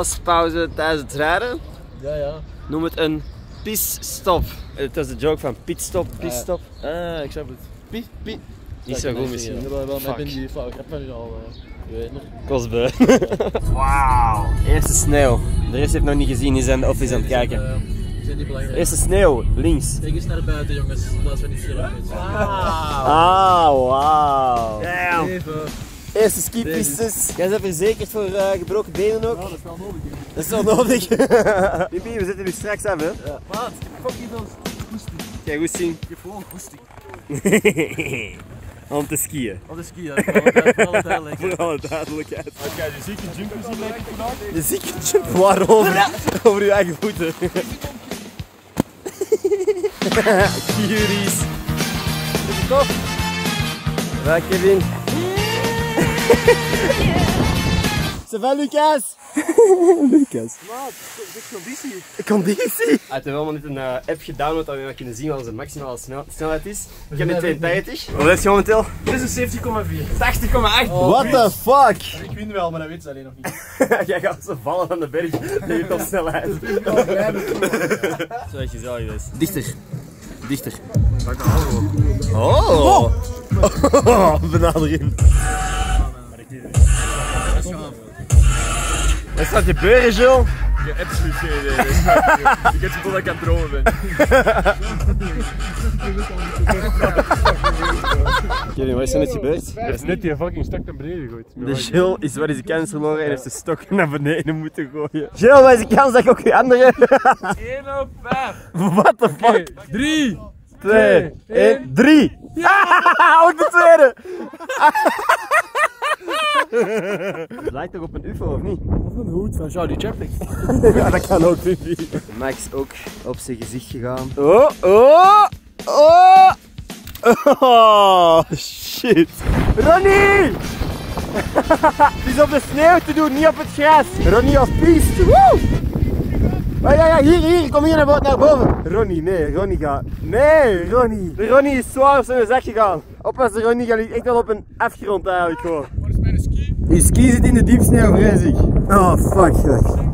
Plaspauze tijdens het rijden. Ja, ja. Noem het een pisstop. Het is de joke van pitstop, pisstop. Ah, ik snap het. Piet, piet. Niet zo goed misschien. Wel, wel, maar ik ben Fuck. die fout. Ik heb van nu al. eh, Je weet nog. Kostbeu. Wauw. Eerste sneeuw. De rest heeft nog niet gezien, die zijn de office aan het kijken. Eh. Eerste sneeuw, links. Kijk eens naar buiten, jongens. Laat we niet hier Ah, wauw. Damn. Eerste skipistes. Jij bent verzekerd voor eh, gebroken benen ook? dat is wel nodig. Dat is wel nodig. Pipi, we zitten nu straks af, hè? Maat, fuck je dan. Goesting. Kijk, goed zien. Je hebt gewoon goesting. Om te skiën. Wat is skiën? Voor alle duidelijk. Voor alle duidelijkheid. Als jij de zieke jumper ziet lijkt vandaag. De zieke jump waarover? Over uw eigen voeten. Curies. Is het? Ja, Kevin. Ça va, Lucas? Lucas. Maat, dit is conditie. Conditie. Hij heeft wel net een eh, app gedownload dat we kunnen zien wat onze maximale snel- snelheid is. Ik heb net 82. Wat is je momenteel? 76,4. 80,8. What the fuck? Ik win wel, maar dat weet ze alleen nog niet. Jij gaat zo vallen aan de berg met je topsnelheid. Zo je zo is. Dichter. Dichter. Oh! oh. Benadering. Wat staat gebeuren, Jules? Ik heb absoluut geen idee. Ik heb het gevoel dat ik aan het dromen ben. Kevin, wat is er net gebeurd? Er is net die fucking stuk naar beneden gegooid. De Jill is wel eens de kans verloren en heeft de stok naar beneden moeten gooien. Jill, wat is de kans dat ik ook weer andere? 1 op 5. What the fuck? 3. 2, 1, 3! Ook de tweede! Het lijkt toch op een UFO of niet? Of een hoed van Charlie Chaplin. Ja, dat kan ook, Vivi. Max ook op zijn gezicht gegaan. Oh, oh, oh! Oh, shit. Ronnie! Het is op de sneeuw te doen, niet op het gras. Ronnie of Piest. Woe! Oh, ja, ja, hier, hier, kom hier naar boven, naar boven. Ronnie, nee, Ronnie gaat. Nee, Ronnie. De Ronnie is zwaar op zijn zak gegaan. Oppassen, Ronnie gaat echt wel op een afgrond eigenlijk gewoon. Mijn ski? Zit in de diepsneeuw, vrees ik. Oh, fuck, fuck.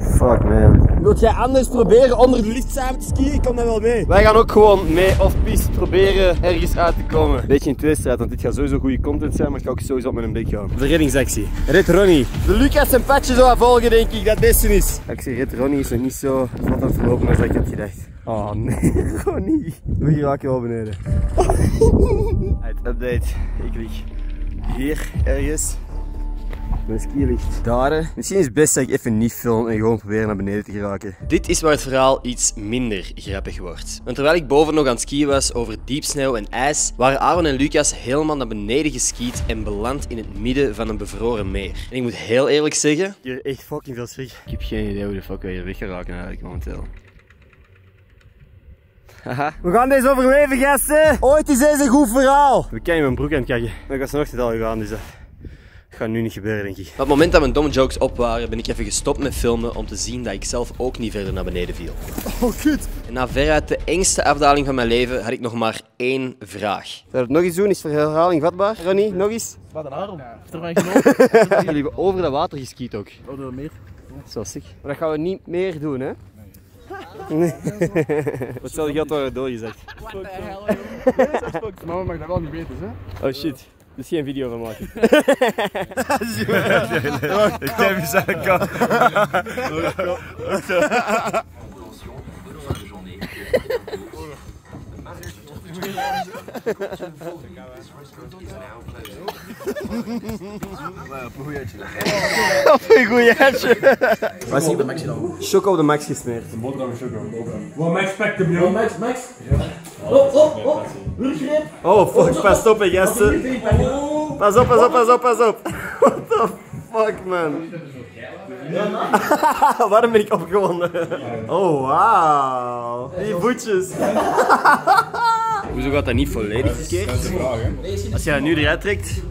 Fuck, man. Wilt jij anders proberen onder de lift samen te skiën? Ik kom daar wel mee. Wij gaan ook gewoon mee off-piste proberen ergens uit te komen. Beetje in tweestrijd, want dit gaat sowieso goede content zijn, maar ik ga ook sowieso op met een blik gaan. De reddingsactie. Red Ronnie. De Lucas en Patje zo aan volgen, denk ik, dat beste is. Actie Red Ronnie is nog niet zo vlot aan verlopen als ik had gedacht. Oh nee, Ronnie. We raken wel beneden. Het update. Ik lig hier ergens. Mijn ski ligt daar. Misschien is het best dat ik even niet film en gewoon proberen naar beneden te geraken. Dit is waar het verhaal iets minder grappig wordt. Want terwijl ik boven nog aan het skiën was over diep sneeuw en ijs, waren Aaron en Lucas helemaal naar beneden geskiet en beland in het midden van een bevroren meer. En ik moet heel eerlijk zeggen... Hier echt fucking veel schrik. Ik heb geen idee hoe de fuck we hier weg geraken eigenlijk momenteel. Haha. We gaan deze overleven, gasten! Ooit is deze een goed verhaal! We kennen mijn broek aan het kijken. Maar ik was vanochtend al gegaan, dus dat gaat nu niet gebeuren, denk ik. Op het moment dat mijn domme jokes op waren, ben ik even gestopt met filmen om te zien dat ik zelf ook niet verder naar beneden viel. Oh, kut! En na veruit de engste afdaling van mijn leven had ik nog maar één vraag. Zou je het nog eens doen? Is voor herhaling vatbaar? Ronnie, nog eens? Wat een arm. Genomen? Jullie hebben over dat water geskiet ook. Oh, er meer. Zo sick. Maar dat gaan we niet meer doen, hè? Nee. Wat zal geld worden doorgezegd? Mama mag dat wel niet weten, hè? Oh shit. Er is geen video van maken. Ik heb je zijn kant. Op een goeie hartje. Wat is hier? Choco op de max gesmeerd. Boterham choco. Wat Max Spectrum, joh. Max, Max. Oh, oh, oh. Ruggreep. Oh fuck, pas op hè gasten. Pas op, pas op, pas op, pas op. What the fuck man. Waarom ben ik opgewonden? Oh wauw. Die voetjes. Hoezo gaat dat niet volledig verkeerd? Dat is de vraag, hè? Als je dat nu eruit trekt.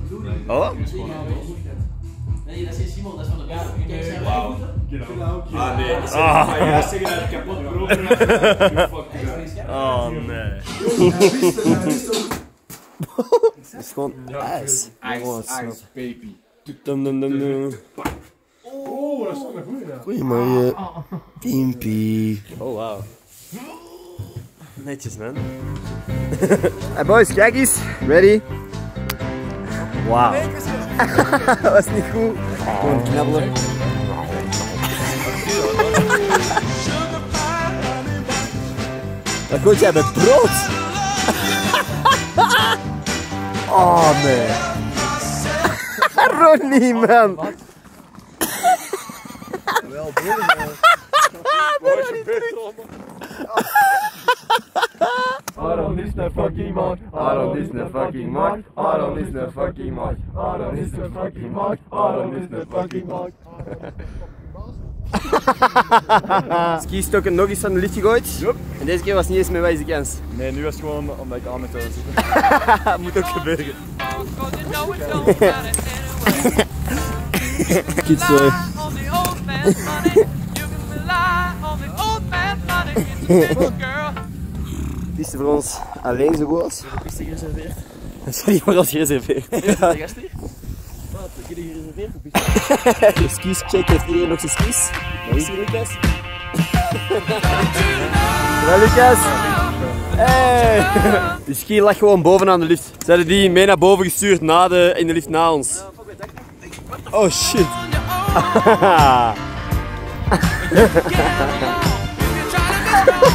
Oh? Nee, dat is Simon, dat is van de? Ah, nee. Ah. Ja, zeggen dat ik kapot gebroken heb. Fuck, Oh nee. Het is gewoon ijs. Ice, ice, baby. Dum dum dum dum. Goedemorgen. Pimpie. Oh, wow. Netjes, man. hey boys, kijk eens. Ready? Wauw. Dat was niet goed. Gewoon knabbelen. Wat komt jij met brood? Oh nee. Ronnie, man. Wel Aron is ne fucking markt. Aron is ne fucking markt. Aron is ne fucking markt. Aron is ne fucking markt. Aron is ne fucking markt. Ski stokken nog eens aan de licht gegooid. Yep. En deze keer was niet eens mijn wijze kans. Nee, nu was het gewoon omdat ik aan met eh, zitten. Moet ook gebeuren. Kids, uh... is voor ons alleen zo goed was. Is die gereserveerd? Sorry, maar als gereserveerd. De gast hier? Wat? Heb je die gereserveerd? De skis check, heeft iedereen nog zijn skis? is Lucas? Wel Lucas! Hey! De ski lag gewoon bovenaan de lift. Ze hadden die mee naar boven gestuurd na de, in de lift na ons. Oh shit!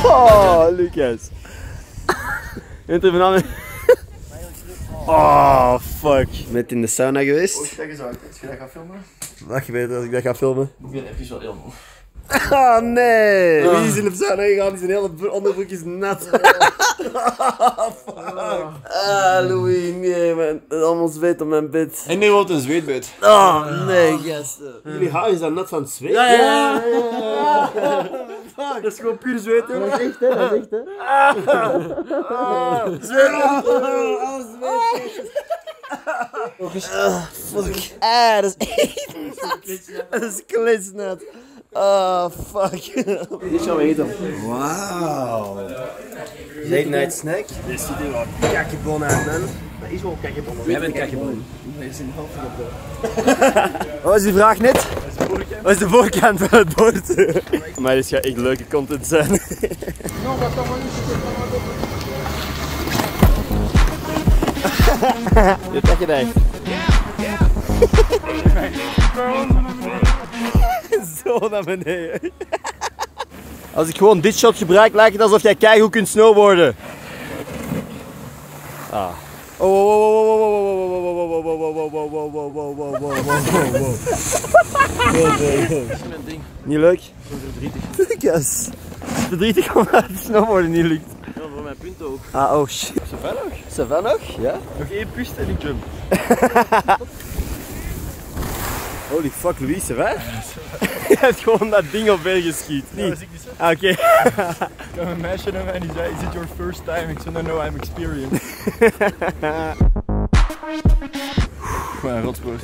oh, Lucas. Je bent er vanaf. Oh, fuck. Met in de sauna geweest. Kijk eens uit, als je dat gaat filmen. Wat gebeurt er als ik dat ga filmen? Ik ben even wel heel moe. Oh nee! Wie is in de sauna gegaan? Zijn hele onderbroek is nat. Fuck. Ah, Louis, nee man. Het is allemaal zweet op mijn bed. En nu wordt een zweetbed. Oh nee, gasten. Jullie haar is dan nat van het zweet? Ja, ja, Fuck. Dat is gewoon puur zweet, hoor. Dat is echt, hè? Dat is echt, hè? Zweet. Alles zweet. Ah, fuck. Ah, dat is echt. Dat is klitsnat. Oh, fuck. Dit gaan we eten. Wauw. Late night snack. Dit ziet er wel kakjebon uit, man. Dat is wel kakjebon. Jij bent kakjebon. Dat is een half op Wat was die vraag net? Wat is de voorkant van het bord? maar dit gaat echt leuke content zijn. Dit heb je daar. Zo naar beneden. Als ik gewoon dit shot gebruik, lijkt het alsof jij keigoed kunt snowboarden. Ah. Oh, oh, Niet wow, wow, wow, wow, wow, wow, snowboarden niet wow, wow, voor mijn wow, ook. Ah, oh shit. Ze nog? Ze nog? Ja. wow, wow, wow, en ik jump. Holy fuck, Louis, ça va? Je hebt gewoon dat ding op weer geschiet. Ja, Niet? dat is ik niet zo. Ah, oké. Ik kwam een meisje naar mij en die zei, is it your first time? Ik zei, no, no, I'm experienced. Maar een rotspoort.